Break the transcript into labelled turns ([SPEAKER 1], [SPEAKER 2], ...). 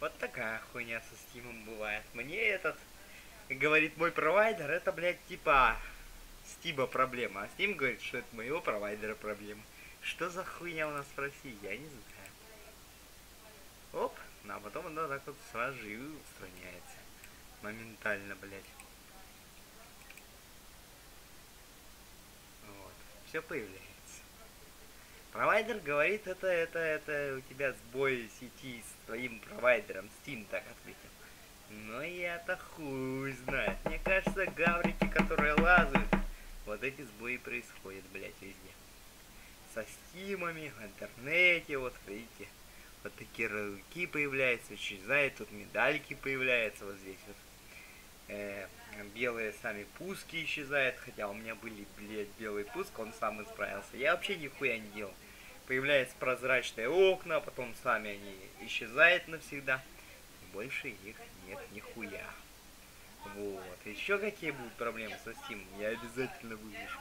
[SPEAKER 1] Вот такая хуйня со стимом бывает. Мне этот, говорит мой провайдер, это, блядь, типа Стиба проблема. А Steam говорит, что это моего провайдера проблема. Что за хуйня у нас в России, я не знаю. Оп, ну, а потом оно так вот сразу же и устраняется. Моментально, блядь. Вот. Все появляется. Провайдер говорит, это, это, это у тебя сбой сети с твоим провайдером. Steam так ответил. Но я-то хуй знает. Мне кажется, гаврики, которые лазают, вот эти сбои происходят, блядь, везде. Со стимами, в интернете, вот видите, вот такие ярлыки появляются, исчезают, тут медальки появляются вот здесь вот. Э, белые сами пуски исчезают, хотя у меня были, блядь, белый пуск, он сам исправился. Я вообще нихуя не делал. Появляются прозрачные окна, потом сами они исчезают навсегда. Больше их нет нихуя. Вот. Еще какие будут проблемы со Steam, я обязательно выложу.